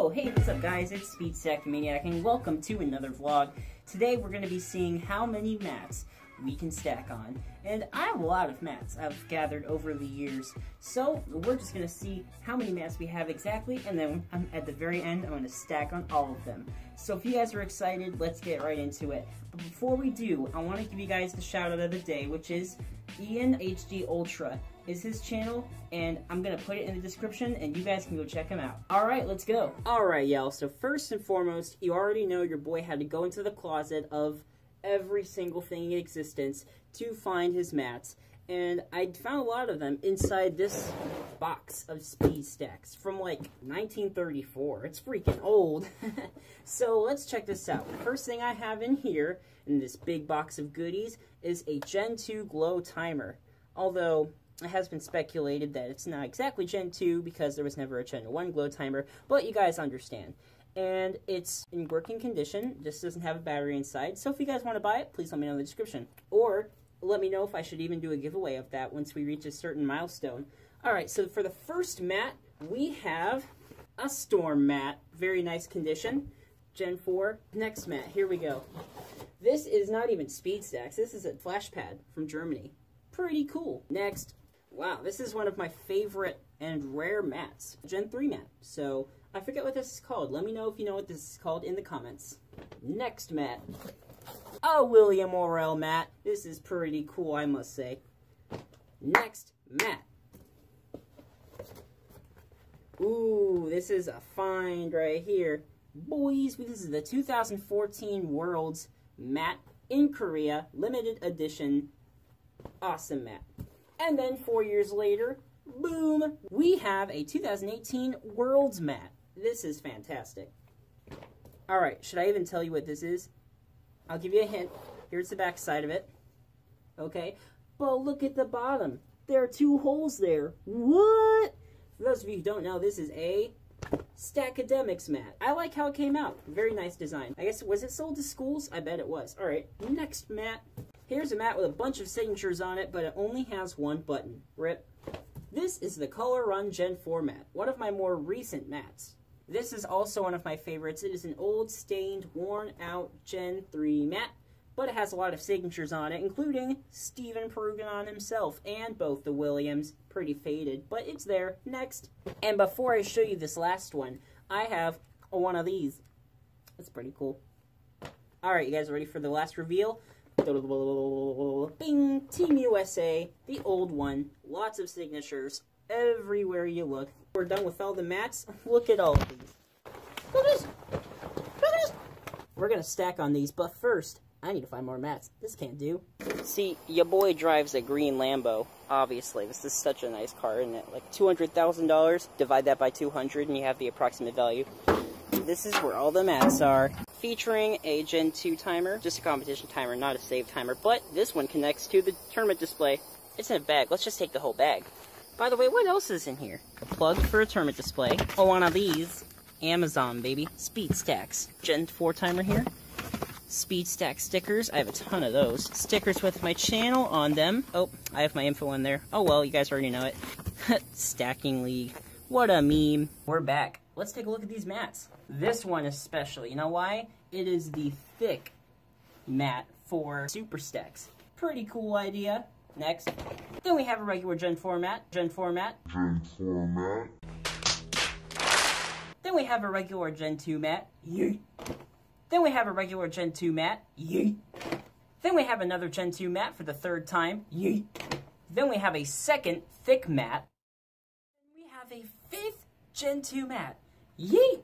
Whoa, hey, what's up guys? It's Speed Speedstack Maniac and welcome to another vlog. Today we're going to be seeing how many mats we can stack on. And I have a lot of mats I've gathered over the years. So we're just going to see how many mats we have exactly and then I'm, at the very end I'm going to stack on all of them. So if you guys are excited, let's get right into it. But before we do, I want to give you guys the shout out of the day, which is Ian HD Ultra is his channel, and I'm gonna put it in the description, and you guys can go check him out. All right, let's go. All right, y'all. So first and foremost, you already know your boy had to go into the closet of every single thing in existence to find his mats. And I found a lot of them inside this box of speed stacks from like 1934. It's freaking old. so let's check this out. First thing I have in here, in this big box of goodies, is a Gen 2 glow timer. Although, it has been speculated that it's not exactly Gen 2 because there was never a Gen 1 glow timer, but you guys understand. And it's in working condition, just doesn't have a battery inside. So if you guys want to buy it, please let me know in the description. Or let me know if I should even do a giveaway of that once we reach a certain milestone. Alright, so for the first mat, we have a Storm mat. Very nice condition. Gen 4. Next mat, here we go. This is not even speed stacks. This is a flash pad from Germany. Pretty cool. Next, Wow, this is one of my favorite and rare mats. Gen 3 mat. So, I forget what this is called. Let me know if you know what this is called in the comments. Next mat. A William Orrell mat. This is pretty cool, I must say. Next mat. Ooh, this is a find right here. Boys, this is the 2014 Worlds mat in Korea Limited Edition Awesome mat. And then four years later, boom, we have a 2018 Worlds mat. This is fantastic. Alright, should I even tell you what this is? I'll give you a hint. Here's the back side of it. Okay? But look at the bottom. There are two holes there. What? For those of you who don't know, this is a Stackademics mat. I like how it came out. Very nice design. I guess, it was it sold to schools? I bet it was. Alright, next mat. Here's a mat with a bunch of signatures on it, but it only has one button. Rip. This is the Color Run Gen 4 mat, one of my more recent mats. This is also one of my favorites. It is an old, stained, worn out Gen 3 mat, but it has a lot of signatures on it, including Steven Purugganan himself and both the Williams. Pretty faded, but it's there. Next. And before I show you this last one, I have one of these. That's pretty cool. Alright, you guys ready for the last reveal? Bing! Team USA, the old one. Lots of signatures everywhere you look. We're done with all the mats. Look at all of these. Look at this! Look at this! We're gonna stack on these, but first, I need to find more mats. This can't do. See, your boy drives a green Lambo, obviously. This is such a nice car, isn't it? Like $200,000, divide that by 200 and you have the approximate value. This is where all the mats are featuring a Gen 2 timer, just a competition timer, not a save timer, but this one connects to the tournament display. It's in a bag. Let's just take the whole bag. By the way, what else is in here? A plug for a tournament display. Oh, one of these. Amazon, baby. Speed stacks. Gen 4 timer here. Speed stack stickers. I have a ton of those. Stickers with my channel on them. Oh, I have my info in there. Oh well, you guys already know it. Stacking League. What a meme. We're back. Let's take a look at these mats. This one especially. You know why? It is the thick mat for super stacks. Pretty cool idea. Next. Then we have a regular Gen 4 mat. Gen 4 mat. Gen 4 mat. Then we have a regular Gen 2 mat. Yeet. Then we have a regular Gen 2 mat. Yeet. Then we have another Gen 2 mat for the third time. Yeet. Then we have a second thick mat. Then we have a fifth Gen 2 mat. Yeet!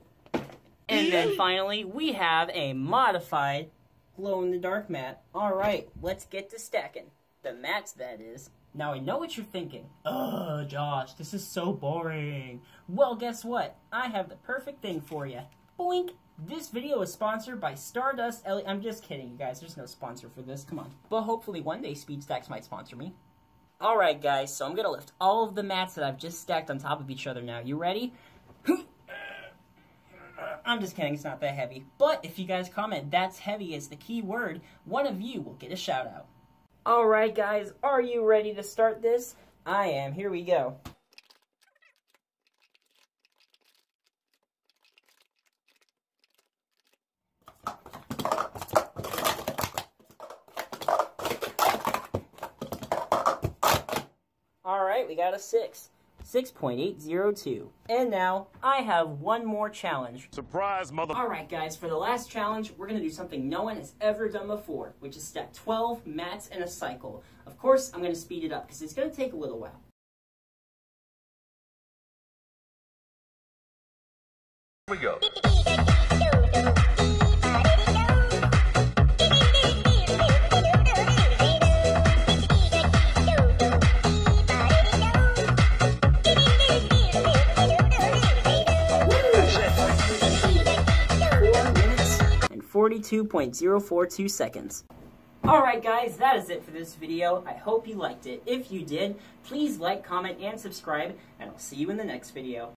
And then finally, we have a modified glow-in-the-dark mat. Alright, let's get to stacking. The mats, that is. Now, I know what you're thinking. Ugh, Josh, this is so boring. Well, guess what? I have the perfect thing for you. Boink! This video is sponsored by Stardust LED. I'm just kidding, you guys. There's no sponsor for this. Come on. But hopefully one day SpeedStacks might sponsor me. Alright, guys, so I'm to lift all of the mats that I've just stacked on top of each other now. You ready? I'm just kidding, it's not that heavy. But if you guys comment, that's heavy is the key word, one of you will get a shout out. Alright guys, are you ready to start this? I am. Here we go. Alright, we got a six. 6.802. And now, I have one more challenge. Surprise, mother. Alright guys, for the last challenge, we're going to do something no one has ever done before, which is step 12 mats and a cycle. Of course, I'm going to speed it up because it's going to take a little while. Here we go. 42.042 seconds. Alright guys, that is it for this video. I hope you liked it. If you did, please like, comment, and subscribe, and I'll see you in the next video.